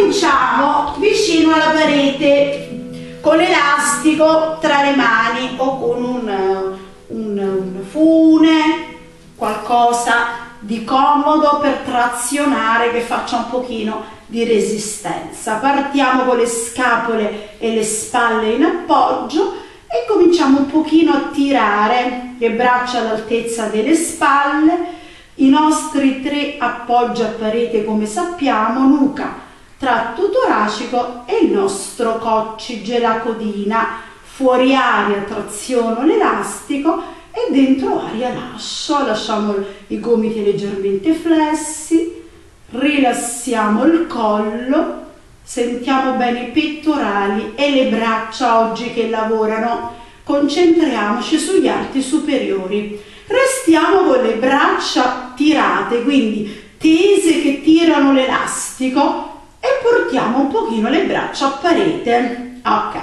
cominciamo vicino alla parete con l'elastico tra le mani o con un, un, un fune, qualcosa di comodo per trazionare che faccia un pochino di resistenza. Partiamo con le scapole e le spalle in appoggio e cominciamo un pochino a tirare le braccia all'altezza delle spalle, i nostri tre appoggi a parete come sappiamo, nuca, tratto toracico e il nostro coccige, la codina, fuori aria traziono l'elastico e dentro aria lascio, lasciamo i gomiti leggermente flessi, rilassiamo il collo, sentiamo bene i pettorali e le braccia oggi che lavorano, concentriamoci sugli arti superiori. Restiamo con le braccia tirate, quindi tese che tirano l'elastico e portiamo un pochino le braccia a parete. Ok,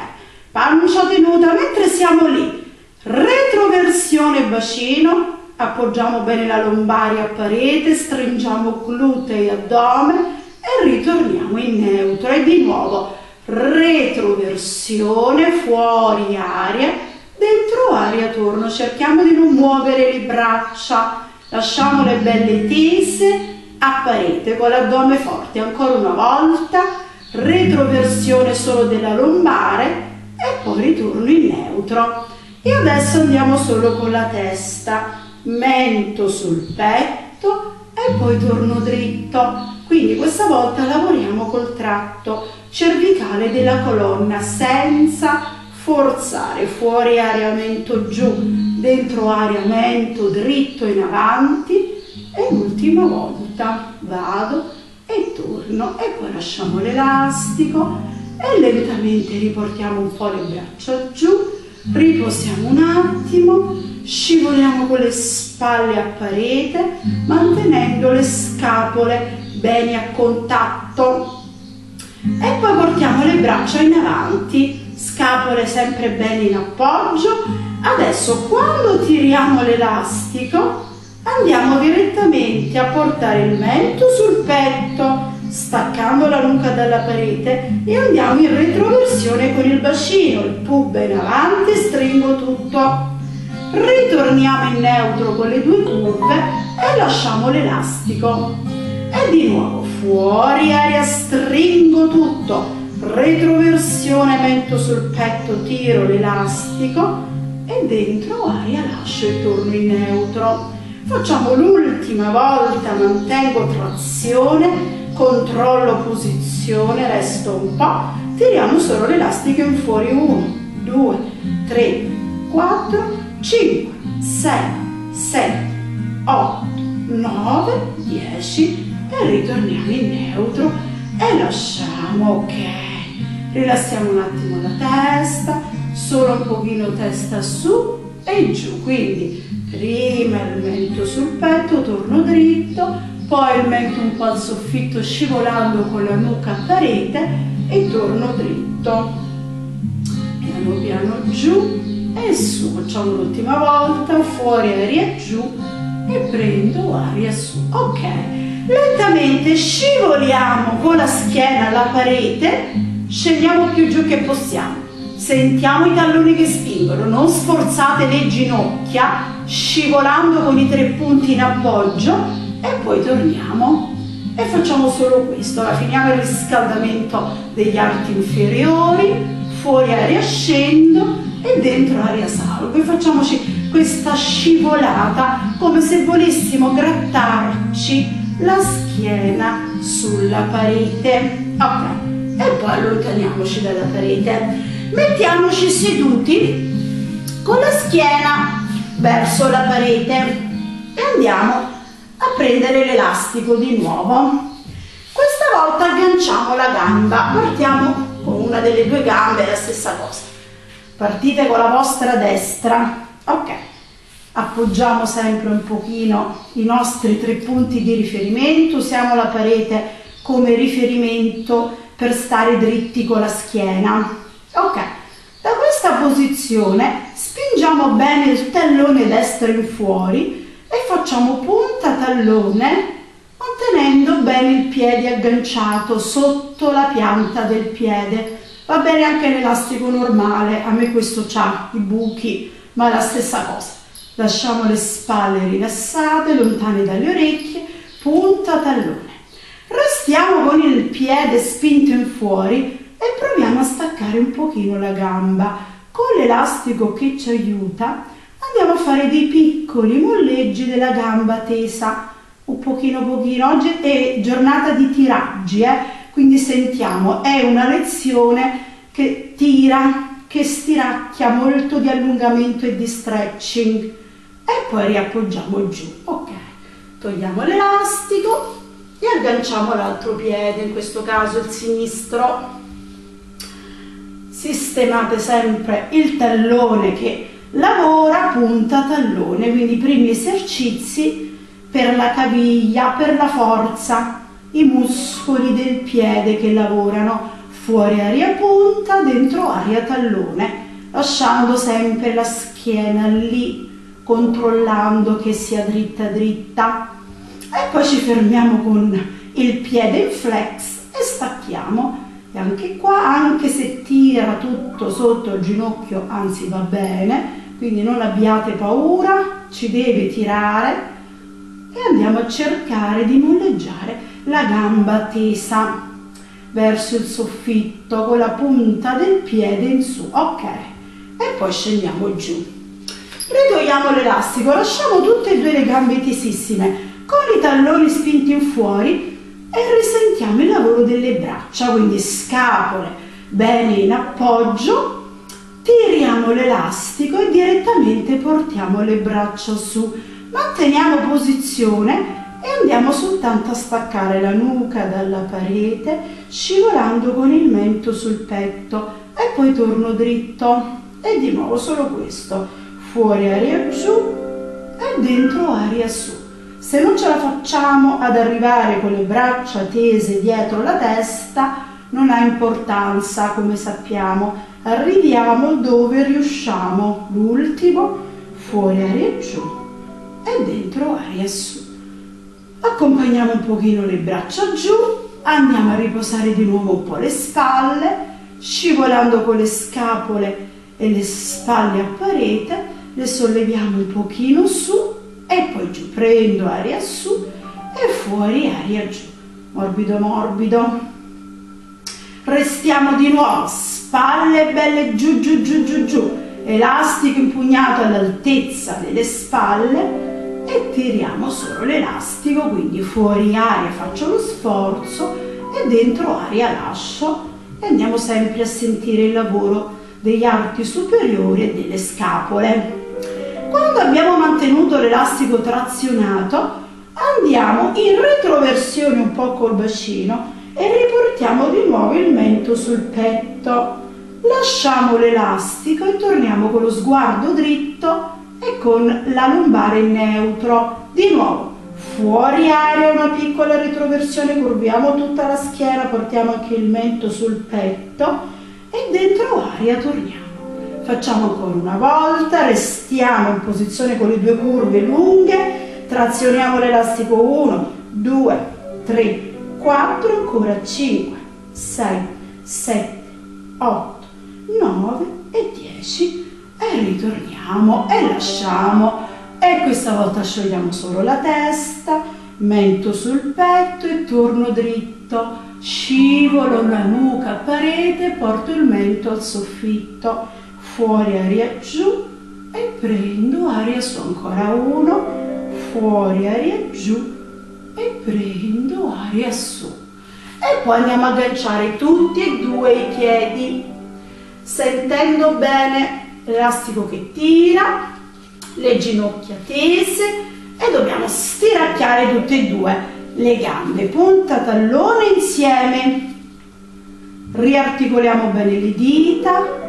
pancia tenuta mentre siamo lì. Retroversione bacino, appoggiamo bene la lombare a parete, stringiamo glutei addome e ritorniamo in neutro. E di nuovo retroversione, fuori aria, dentro aria torno, cerchiamo di non muovere le braccia, lasciamole belle tese a parete con l'addome forte, ancora una volta, retroversione solo della lombare e poi ritorno in neutro e adesso andiamo solo con la testa, mento sul petto e poi torno dritto. Quindi questa volta lavoriamo col tratto cervicale della colonna senza forzare, fuori aria mento giù, dentro aria mento dritto in avanti e l'ultima volta vado e torno e poi lasciamo l'elastico e lentamente riportiamo un po' le braccia giù riposiamo un attimo, scivoliamo con le spalle a parete, mantenendo le scapole bene a contatto e poi portiamo le braccia in avanti, scapole sempre bene in appoggio. Adesso quando tiriamo l'elastico andiamo direttamente a portare il mento sul petto staccando la nuca dalla parete e andiamo in retroversione con il bacino, il pube in avanti, stringo tutto. Ritorniamo in neutro con le due curve e lasciamo l'elastico. E di nuovo fuori aria, stringo tutto. Retroversione, mento sul petto, tiro l'elastico e dentro aria lascio e torno in neutro. Facciamo l'ultima volta, mantengo trazione controllo posizione, resto un po', tiriamo solo l'elastico in fuori. 1, 2, 3, 4, 5, 6, 7, 8, 9, 10 e ritorniamo in neutro e lasciamo, ok, rilassiamo un attimo la testa, solo un pochino testa su e giù, quindi prima il mento sul petto, torno dritto, poi il mento un po' al soffitto scivolando con la nuca a parete e torno dritto. Piano piano giù e su, facciamo l'ultima volta, fuori aria giù e prendo aria su. Ok, lentamente scivoliamo con la schiena alla parete, scendiamo più giù che possiamo. Sentiamo i talloni che spingono, non sforzate le ginocchia, scivolando con i tre punti in appoggio e poi torniamo e facciamo solo questo. Ora finiamo il riscaldamento degli arti inferiori, fuori aria scendo e dentro aria salgo e facciamoci questa scivolata come se volessimo grattarci la schiena sulla parete. Ok, e poi allontaniamoci dalla parete. Mettiamoci seduti con la schiena verso la parete e andiamo a prendere l'elastico di nuovo. Questa volta agganciamo la gamba, partiamo con una delle due gambe, la stessa cosa. Partite con la vostra destra, ok. Appoggiamo sempre un pochino i nostri tre punti di riferimento, usiamo la parete come riferimento per stare dritti con la schiena. Ok, da questa posizione spingiamo bene il tallone destro in fuori e facciamo punta tallone tenendo bene il piede agganciato sotto la pianta del piede. Va bene anche l'elastico normale, a me questo ha i buchi, ma è la stessa cosa. Lasciamo le spalle rilassate, lontane dalle orecchie, punta tallone. Restiamo con il piede spinto in fuori e proviamo a staccare un pochino la gamba. Con l'elastico che ci aiuta andiamo a fare dei piccoli molleggi della gamba tesa, un pochino pochino. Oggi è giornata di tiraggi, eh? quindi sentiamo, è una lezione che tira, che stiracchia molto di allungamento e di stretching e poi riappoggiamo giù. Ok, togliamo l'elastico e agganciamo l'altro piede, in questo caso il sinistro. Sistemate sempre il tallone che lavora punta tallone, quindi i primi esercizi per la caviglia, per la forza, i muscoli del piede che lavorano fuori aria punta, dentro aria tallone, lasciando sempre la schiena lì, controllando che sia dritta dritta. E poi ci fermiamo con il piede in flex e stacchiamo anche qua anche se tira tutto sotto il ginocchio anzi va bene quindi non abbiate paura ci deve tirare e andiamo a cercare di molleggiare la gamba tesa verso il soffitto con la punta del piede in su ok? E poi scendiamo giù. Ritogliamo l'elastico lasciamo tutte e due le gambe tesissime con i talloni spinti in fuori e risentiamo il lavoro delle braccia, quindi scapole bene in appoggio, tiriamo l'elastico e direttamente portiamo le braccia su, manteniamo posizione e andiamo soltanto a staccare la nuca dalla parete scivolando con il mento sul petto. E poi torno dritto. E di nuovo solo questo fuori aria giù e dentro aria su se non ce la facciamo ad arrivare con le braccia tese dietro la testa, non ha importanza, come sappiamo. Arriviamo dove riusciamo. L'ultimo, fuori aria giù e dentro aria su. Accompagniamo un pochino le braccia giù, andiamo a riposare di nuovo un po' le spalle, scivolando con le scapole e le spalle a parete, le solleviamo un pochino su poi giù, prendo aria su e fuori aria giù, morbido morbido. Restiamo di nuovo, spalle belle giù giù giù giù giù, elastico impugnato all'altezza delle spalle e tiriamo solo l'elastico, quindi fuori aria faccio lo sforzo e dentro aria lascio e andiamo sempre a sentire il lavoro degli arti superiori e delle scapole. Quando abbiamo mantenuto l'elastico trazionato, andiamo in retroversione un po' col bacino e riportiamo di nuovo il mento sul petto. Lasciamo l'elastico e torniamo con lo sguardo dritto e con la lombare in neutro. Di nuovo, fuori aria, una piccola retroversione, curviamo tutta la schiena, portiamo anche il mento sul petto e dentro aria torniamo. Facciamo ancora una volta, restiamo in posizione con le due curve lunghe, trazioniamo l'elastico 1, 2, 3, 4, ancora 5, 6, 7, 8, 9 e 10 e ritorniamo e lasciamo. E questa volta sciogliamo solo la testa, mento sul petto e torno dritto, scivolo la nuca a parete, porto il mento al soffitto fuori aria giù e prendo aria su ancora uno, fuori aria giù e prendo aria su. E poi andiamo a agganciare tutti e due i piedi, sentendo bene l'elastico che tira, le ginocchia tese e dobbiamo stiracchiare tutte e due le gambe, punta tallone insieme. Riarticoliamo bene le dita,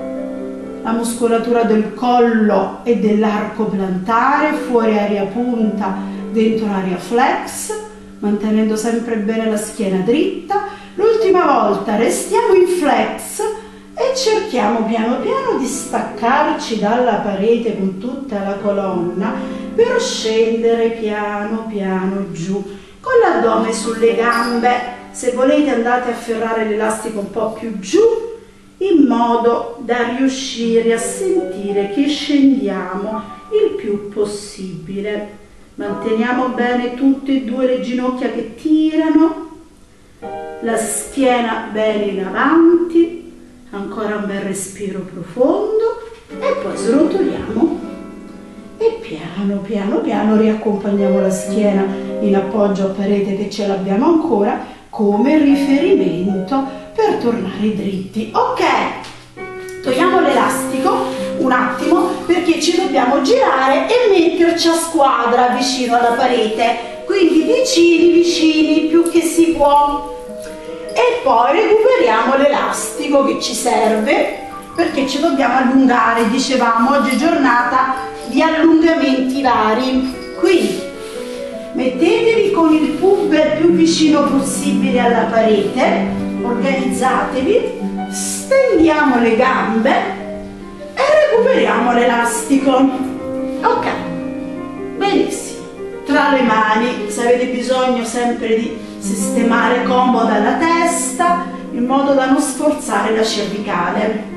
la muscolatura del collo e dell'arco plantare, fuori aria punta, dentro aria flex, mantenendo sempre bene la schiena dritta. L'ultima volta restiamo in flex e cerchiamo piano piano di staccarci dalla parete con tutta la colonna per scendere piano piano giù con l'addome sulle gambe. Se volete andate a ferrare l'elastico un po' più giù in modo da riuscire a sentire che scendiamo il più possibile. Manteniamo bene tutte e due le ginocchia che tirano, la schiena bene in avanti, ancora un bel respiro profondo e poi srotoliamo e piano piano piano riaccompagniamo la schiena in appoggio a parete che ce l'abbiamo ancora come riferimento per tornare dritti. Ok, togliamo l'elastico un attimo perché ci dobbiamo girare e metterci a squadra vicino alla parete, quindi vicini vicini più che si può e poi recuperiamo l'elastico che ci serve perché ci dobbiamo allungare, dicevamo, oggi è giornata di allungamenti vari. Quindi mettetevi con il pubber più vicino possibile alla parete, organizzatevi, stendiamo le gambe e recuperiamo l'elastico. Ok, benissimo. Tra le mani, se avete bisogno sempre di sistemare comoda la testa in modo da non sforzare la cervicale.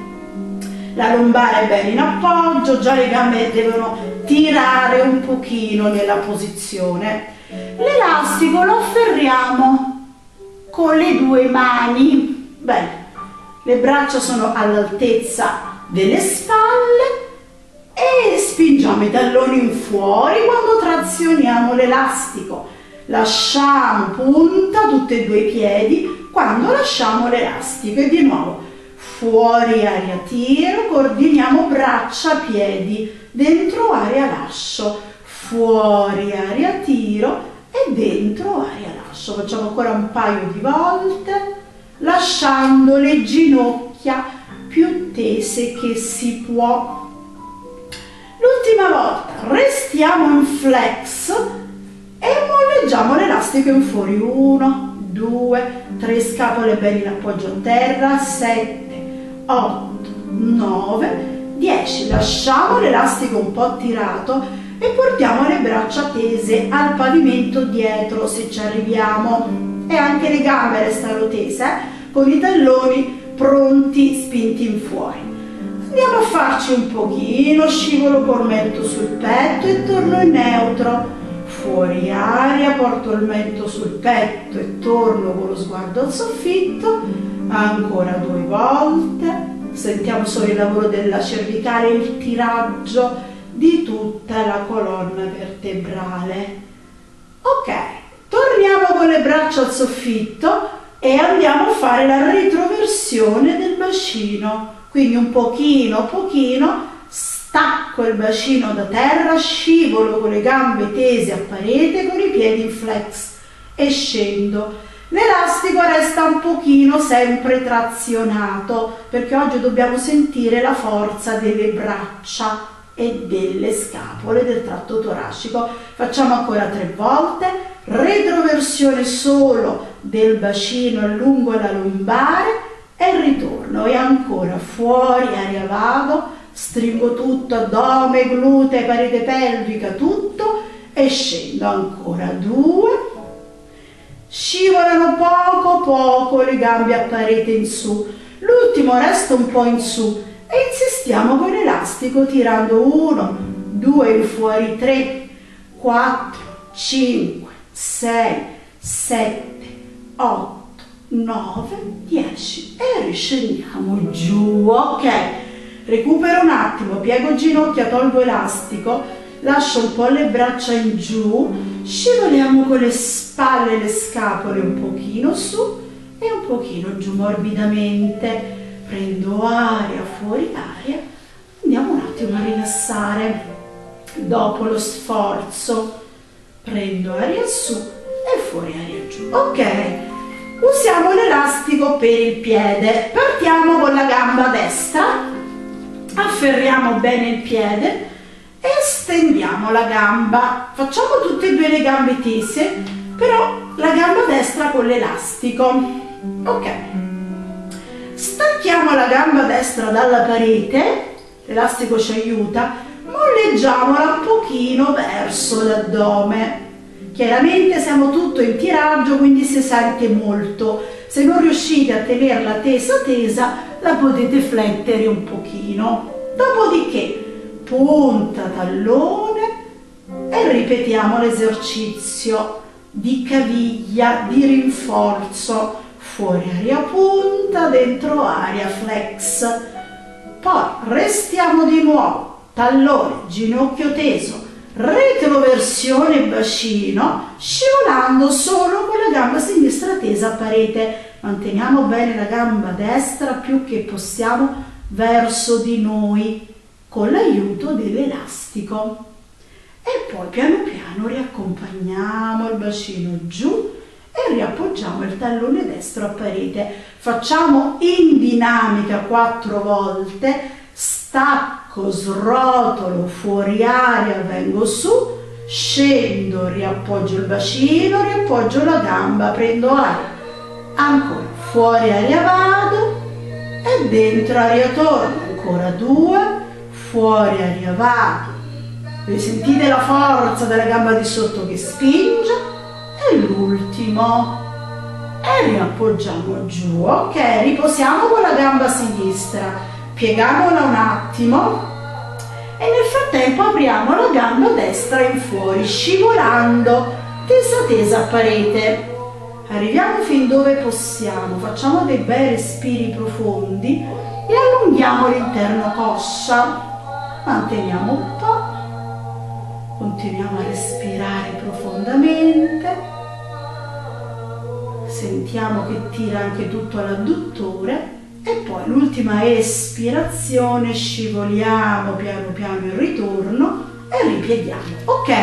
La lombare è bene in appoggio, già le gambe devono tirare un pochino nella posizione. L'elastico lo afferriamo con le due mani. Bene, le braccia sono all'altezza delle spalle e spingiamo i talloni in fuori quando trazioniamo l'elastico lasciamo punta tutti e due i piedi quando lasciamo l'elastico e di nuovo fuori aria tiro coordiniamo braccia piedi dentro aria lascio fuori aria tiro e dentro aria lascio facciamo ancora un paio di volte lasciando le ginocchia più tese che si può. L'ultima volta restiamo in flex e molleggiamo l'elastico in fuori. 1 2 3 scapole bene in appoggio a terra. 7 8 9 10 lasciamo l'elastico un po' tirato e portiamo le braccia tese al pavimento dietro se ci arriviamo. E anche le gambe restano tese eh? con i talloni pronti spinti in fuori. Andiamo a farci un pochino scivolo cormento sul petto e torno in neutro. Fuori aria, porto il mento sul petto e torno con lo sguardo al soffitto, ancora due volte, sentiamo solo il lavoro della cervicale, il tiraggio di tutta la colonna vertebrale. Ok, torniamo con le braccia al soffitto e andiamo a fare la retroversione del bacino, quindi un pochino, pochino, Stacco il bacino da terra, scivolo con le gambe tese a parete con i piedi in flex e scendo. L'elastico resta un pochino sempre trazionato perché oggi dobbiamo sentire la forza delle braccia e delle scapole del tratto toracico. Facciamo ancora tre volte, retroversione solo del bacino lungo la lombare e ritorno. E ancora fuori aria vado stringo tutto, addome, glute, parete pelvica, tutto. E scendo ancora due, scivolano poco poco le gambe a parete in su, l'ultimo resta un po' in su e insistiamo con l'elastico tirando uno, due in fuori, tre, quattro, cinque, sei, sette, otto, nove, dieci e riscendiamo giù, ok? recupero un attimo, piego ginocchia, tolgo elastico, lascio un po' le braccia in giù, scivoliamo con le spalle e le scapole un pochino su e un pochino giù morbidamente, prendo aria, fuori aria, andiamo un attimo a rilassare, dopo lo sforzo prendo aria su e fuori aria giù, ok? Usiamo l'elastico per il piede, partiamo con la gamba destra, afferriamo bene il piede e stendiamo la gamba. Facciamo tutte e due le gambe tese però la gamba destra con l'elastico. Ok stacchiamo la gamba destra dalla parete l'elastico ci aiuta molleggiamola un pochino verso l'addome Chiaramente siamo tutto in tiraggio, quindi si sente molto. Se non riuscite a tenerla tesa tesa, la potete flettere un pochino. Dopodiché, punta tallone e ripetiamo l'esercizio di caviglia, di rinforzo, fuori aria punta, dentro aria flex. Poi restiamo di nuovo, tallone, ginocchio teso, retroversione bacino, scivolando solo con la gamba sinistra tesa a parete. Manteniamo bene la gamba destra più che possiamo verso di noi con l'aiuto dell'elastico. E poi piano piano riaccompagniamo il bacino giù e riappoggiamo il tallone destro a parete. Facciamo in dinamica quattro volte, stacco, srotolo, fuori aria, vengo su, scendo, riappoggio il bacino, riappoggio la gamba, prendo aria. Ancora, fuori aria vado e dentro aria torno. Ancora due, fuori aria vado. Sentite la forza della gamba di sotto che spinge l'ultimo. E riappoggiamo giù ok riposiamo con la gamba sinistra. Pieghiamola un attimo. E nel frattempo apriamo la gamba destra in fuori scivolando tesa tesa a parete. Arriviamo fin dove possiamo facciamo dei bei respiri profondi e allunghiamo l'interno coscia. Manteniamo un po' continuiamo a respirare profondamente sentiamo che tira anche tutto l'adduttore e poi l'ultima espirazione scivoliamo piano piano il ritorno e ripieghiamo. Ok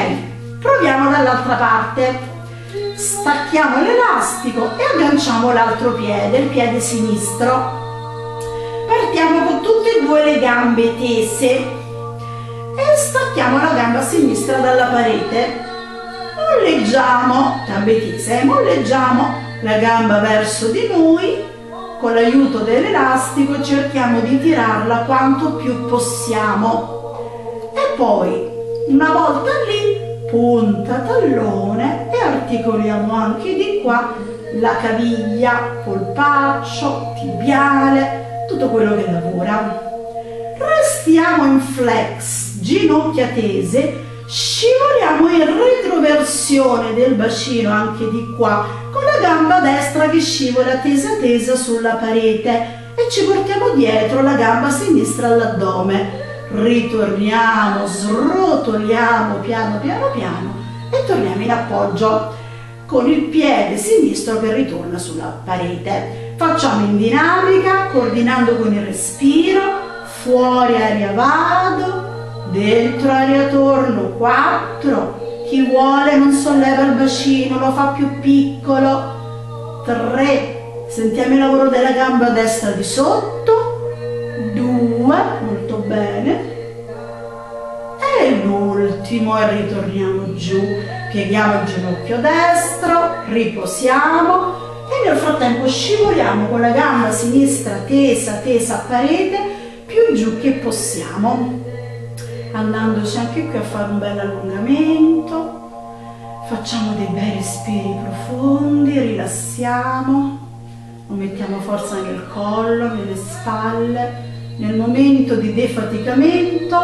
proviamo dall'altra parte. Stacchiamo l'elastico e agganciamo l'altro piede il piede sinistro. Partiamo con tutte e due le gambe tese e stacchiamo la gamba sinistra dalla parete. Molleggiamo gambe tese molleggiamo la gamba verso di noi, con l'aiuto dell'elastico cerchiamo di tirarla quanto più possiamo. E poi, una volta lì, punta tallone e articoliamo anche di qua la caviglia, polpaccio, tibiale, tutto quello che lavora. Restiamo in flex, ginocchia tese, scivoliamo in retroversione del bacino anche di qua la gamba destra che scivola tesa tesa sulla parete e ci portiamo dietro la gamba sinistra all'addome. Ritorniamo srotoliamo piano piano piano e torniamo in appoggio con il piede sinistro che ritorna sulla parete. Facciamo in dinamica coordinando con il respiro fuori aria vado dentro aria torno 4 chi vuole non solleva il bacino lo fa più piccolo. 3 sentiamo il lavoro della gamba destra di sotto. 2 molto bene. E l'ultimo e ritorniamo giù. Pieghiamo il ginocchio destro riposiamo. E nel frattempo scivoliamo con la gamba sinistra tesa tesa a parete più giù che possiamo andandoci anche qui a fare un bel allungamento facciamo dei bei respiri profondi rilassiamo mettiamo forza nel collo nelle spalle nel momento di defaticamento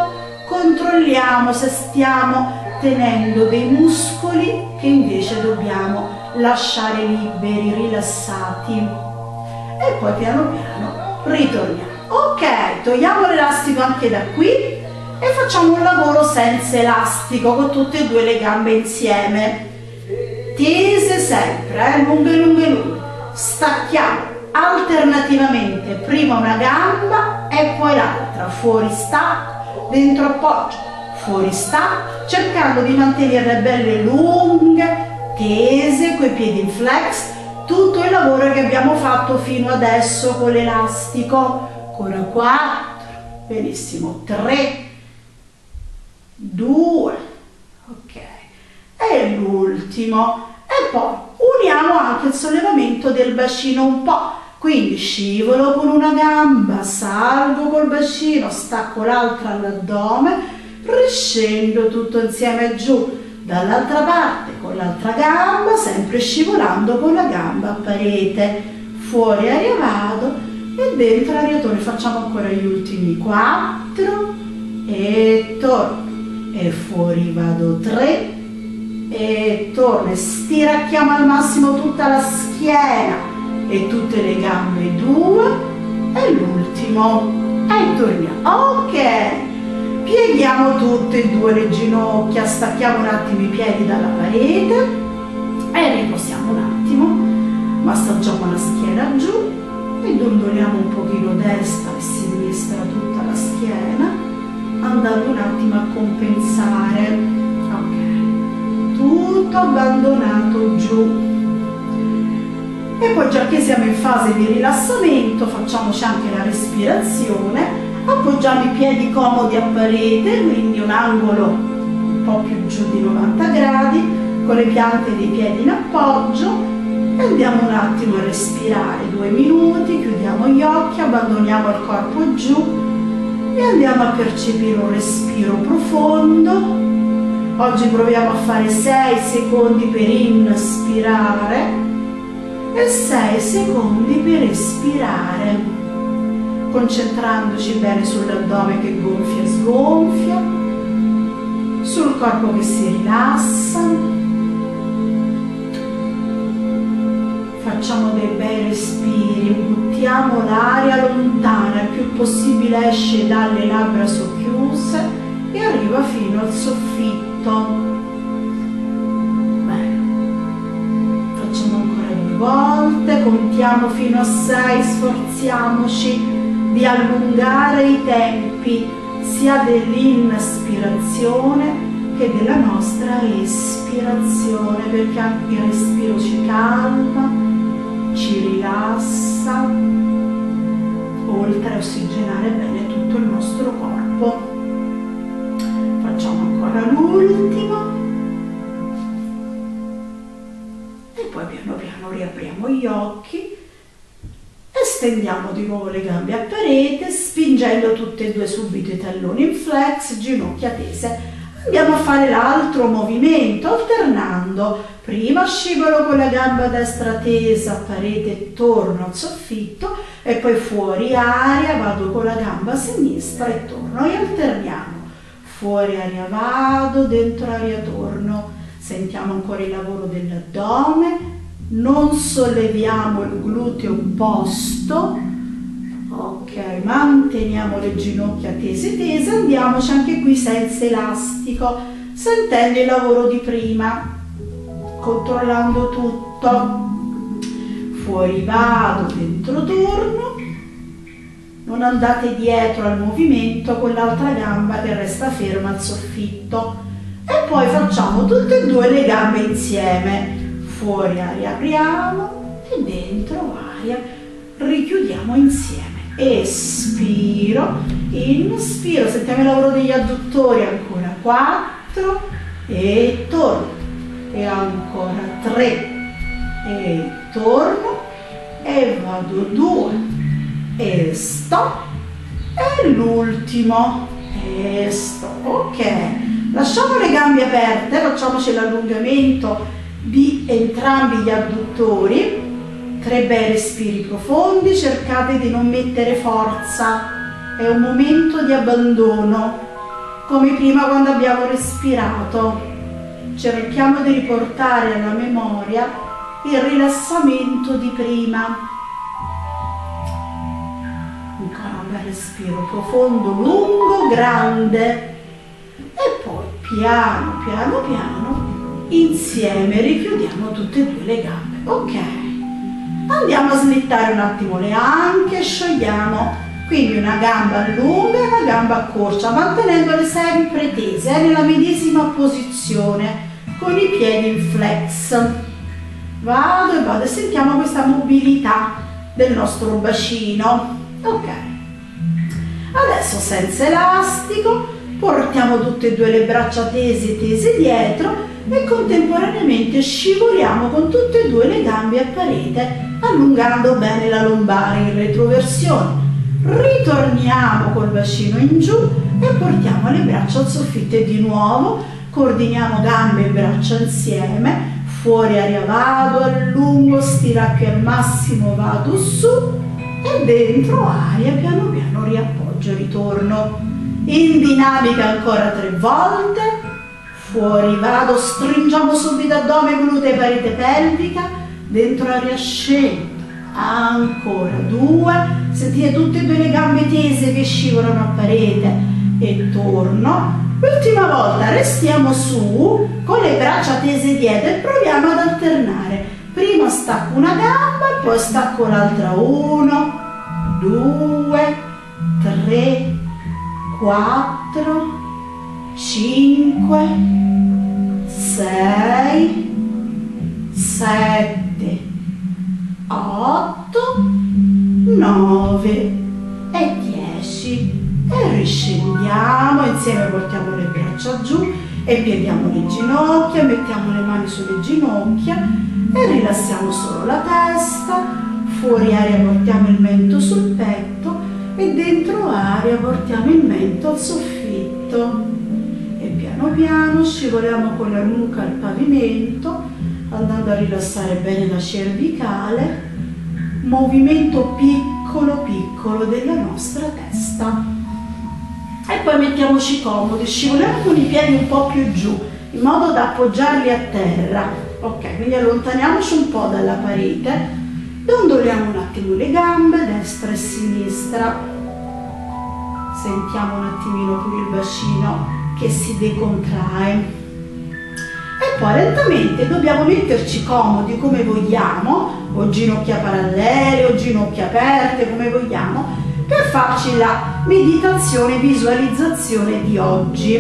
controlliamo se stiamo tenendo dei muscoli che invece dobbiamo lasciare liberi, rilassati. E poi piano piano ritorniamo. Ok, togliamo l'elastico anche da qui e facciamo un lavoro senza elastico con tutte e due le gambe insieme. Tese sempre, eh? lunghe lunghe lunghe. Stacchiamo alternativamente prima una gamba e poi l'altra. Fuori stacco, dentro appoggio fuori stacco, cercando di mantenere belle lunghe tese coi piedi in flex. Tutto il lavoro che abbiamo fatto fino adesso con l'elastico. Ancora 4 benissimo. 3 2 ok. E l'ultimo. E poi uniamo anche il sollevamento del bacino un po' quindi scivolo con una gamba salgo col bacino stacco l'altra all'addome riscendo tutto insieme giù. Dall'altra parte con l'altra gamba, sempre scivolando con la gamba a parete, fuori aria vado e dentro aria torno, facciamo ancora gli ultimi 4 e torno e fuori vado 3 e torno stiracchiamo al massimo tutta la schiena e tutte le gambe 2 e l'ultimo. E torniamo ok. Pieghiamo tutte e due le ginocchia, stacchiamo un attimo i piedi dalla parete e riposiamo un attimo, massaggiamo la schiena giù e dondoliamo un pochino destra e sinistra tutta la schiena, andando un attimo a compensare. Tutto abbandonato giù. E poi già che siamo in fase di rilassamento, facciamoci anche la respirazione appoggiamo i piedi comodi a parete, quindi un angolo un po' più giù di 90 gradi, con le piante dei piedi in appoggio e andiamo un attimo a respirare, due minuti, chiudiamo gli occhi, abbandoniamo il corpo giù e andiamo a percepire un respiro profondo. Oggi proviamo a fare 6 secondi per inspirare e 6 secondi per espirare concentrandoci bene sull'addome che gonfia e sgonfia, sul corpo che si rilassa. Facciamo dei bei respiri, buttiamo l'aria lontana, il più possibile esce dalle labbra socchiuse e arriva fino al soffitto. Bene. Facciamo ancora due volte, contiamo fino a sei, sforziamoci di allungare i tempi sia dell'inspirazione che della nostra espirazione perché anche il respiro ci calma, ci rilassa, oltre a ossigenare bene tutto il nostro corpo. Facciamo ancora l'ultimo e poi piano piano riapriamo gli occhi stendiamo di nuovo le gambe a parete, spingendo tutte e due subito i talloni in flex, ginocchia tese. Andiamo a fare l'altro movimento, alternando. Prima scivolo con la gamba destra tesa parete torno al soffitto e poi fuori aria, vado con la gamba sinistra e torno e alterniamo. Fuori aria vado, dentro aria torno. Sentiamo ancora il lavoro dell'addome, non solleviamo il gluteo opposto, ok, manteniamo le ginocchia tese tese, andiamoci anche qui senza elastico, sentendo il lavoro di prima, controllando tutto, fuori vado, dentro torno, non andate dietro al movimento con l'altra gamba che resta ferma al soffitto. E poi facciamo tutte e due le gambe insieme. Fuori aria apriamo e dentro aria richiudiamo insieme espiro inspiro sentiamo il lavoro degli adduttori ancora. 4 e torno. E ancora 3 e torno e vado 2 e sto e l'ultimo. E sto ok. Lasciamo le gambe aperte facciamoci l'allungamento di entrambi gli adduttori, tre bei respiri profondi, cercate di non mettere forza, è un momento di abbandono, come prima quando abbiamo respirato. Cerchiamo di riportare alla memoria il rilassamento di prima. Ancora un bel respiro profondo, lungo, grande e poi piano, piano, piano insieme richiudiamo tutte e due le gambe ok andiamo a slittare un attimo le anche sciogliamo quindi una gamba lunga e una gamba accorcia mantenendole sempre tese eh, nella medesima posizione con i piedi in flex. Vado e vado e sentiamo questa mobilità del nostro bacino. Ok. Adesso senza elastico portiamo tutte e due le braccia tese tese dietro e contemporaneamente scivoliamo con tutte e due le gambe a parete allungando bene la lombare in retroversione. Ritorniamo col bacino in giù e portiamo le braccia al soffitto e di nuovo coordiniamo gambe e braccia insieme, fuori aria vado, allungo, stiracchio al massimo, vado su e dentro aria, piano piano riappoggio, ritorno. In dinamica ancora tre volte, fuori vado, stringiamo subito addome, glute, parete pelvica, dentro aria scendo, ancora due, sentite tutte e due le gambe tese che scivolano a parete e torno, L'ultima volta restiamo su con le braccia tese dietro e proviamo ad alternare. Prima stacco una gamba e poi stacco l'altra. Uno, due, tre, quattro, cinque, sei, sette, otto, nove e dieci. E riscendiamo, insieme portiamo le braccia giù e pieghiamo le ginocchia, mettiamo le mani sulle ginocchia e rilassiamo solo la testa, fuori aria portiamo il mento sul petto e dentro aria portiamo il mento al soffitto piano piano scivoliamo con la nuca al pavimento andando a rilassare bene la cervicale movimento piccolo piccolo della nostra testa. E poi mettiamoci comodi, scivoliamo con i piedi un po' più giù in modo da appoggiarli a terra. Ok, quindi allontaniamoci un po' dalla parete, dondoliamo un attimo le gambe, destra e sinistra, sentiamo un attimino pure il bacino che si decontrae. E poi lentamente dobbiamo metterci comodi come vogliamo, o ginocchia parallele o ginocchia aperte, come vogliamo, per farci la meditazione visualizzazione di oggi.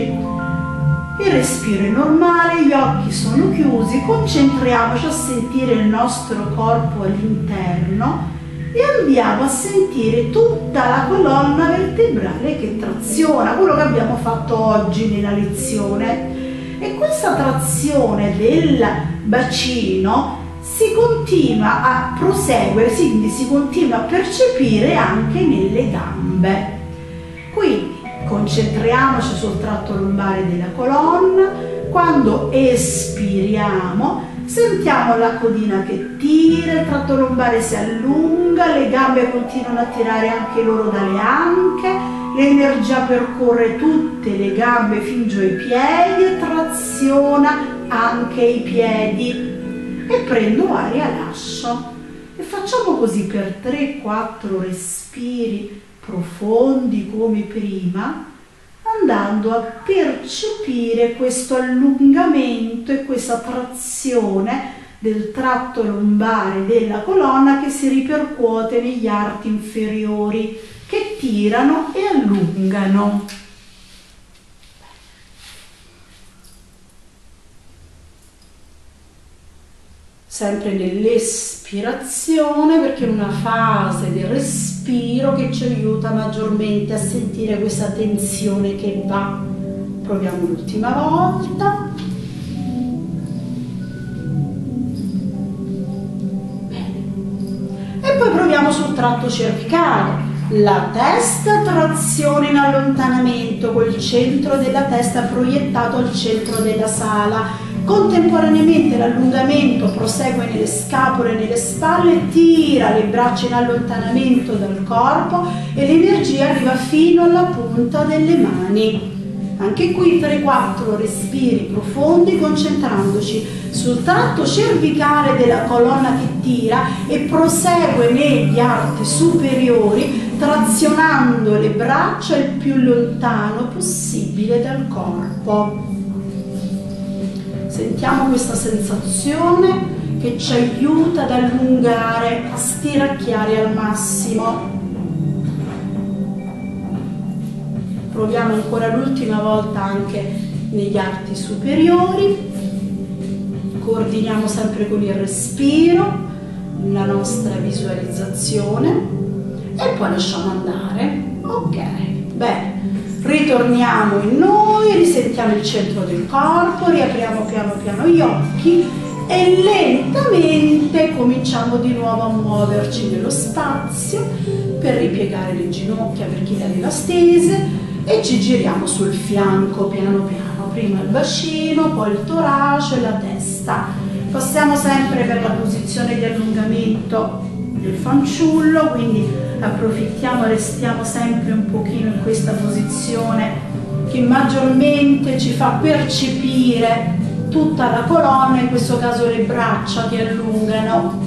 Il respiro è normale, gli occhi sono chiusi, concentriamoci a sentire il nostro corpo all'interno e andiamo a sentire tutta la colonna vertebrale che traziona, quello che abbiamo fatto oggi nella lezione. E questa trazione del bacino si continua a proseguire, quindi si continua a percepire anche nelle gambe. Quindi concentriamoci sul tratto lombare della colonna, quando espiriamo sentiamo la codina che tira, il tratto lombare si allunga, le gambe continuano a tirare anche loro dalle anche, l'energia percorre tutte le gambe fin giù ai piedi e traziona anche i piedi e prendo aria, lascio. E facciamo così per 3-4 respiri profondi come prima, andando a percepire questo allungamento e questa trazione del tratto lombare della colonna che si ripercuote negli arti inferiori che tirano e allungano. Sempre nell'espirazione perché è una fase del respiro che ci aiuta maggiormente a sentire questa tensione che va. Proviamo l'ultima volta. Bene. E poi proviamo sul tratto cervicale. La testa trazione in allontanamento col centro della testa proiettato al centro della sala Contemporaneamente l'allungamento prosegue nelle scapole e nelle spalle, tira le braccia in allontanamento dal corpo e l'energia arriva fino alla punta delle mani. Anche qui 3-4 respiri profondi concentrandoci sul tratto cervicale della colonna che tira e prosegue negli arti superiori trazionando le braccia il più lontano possibile dal corpo. Sentiamo questa sensazione che ci aiuta ad allungare, a stiracchiare al massimo. Proviamo ancora l'ultima volta anche negli arti superiori. Coordiniamo sempre con il respiro, la nostra visualizzazione e poi lasciamo andare. Ok, bene ritorniamo in noi, risentiamo il centro del corpo, riapriamo piano piano gli occhi e lentamente cominciamo di nuovo a muoverci nello spazio per ripiegare le ginocchia per chi le aveva stese e ci giriamo sul fianco piano piano, prima il bacino poi il torace, la testa. Passiamo sempre per la posizione di allungamento del fanciullo, quindi approfittiamo, restiamo sempre un pochino in questa posizione che maggiormente ci fa percepire tutta la colonna, in questo caso le braccia che allungano,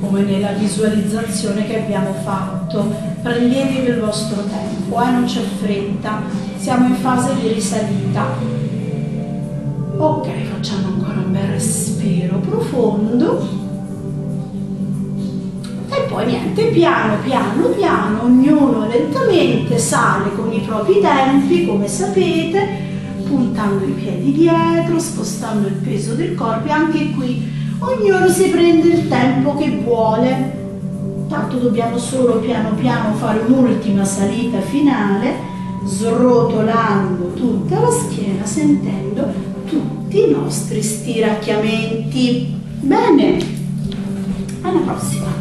come nella visualizzazione che abbiamo fatto. Prendetevi il vostro tempo, eh? non c'è fretta, siamo in fase di risalita. Ok, facciamo ancora un bel respiro profondo poi niente, piano piano piano, ognuno lentamente sale con i propri tempi, come sapete, puntando i piedi dietro, spostando il peso del corpo e anche qui ognuno si prende il tempo che vuole. Tanto dobbiamo solo piano piano fare un'ultima salita finale, srotolando tutta la schiena, sentendo tutti i nostri stiracchiamenti. Bene, alla prossima!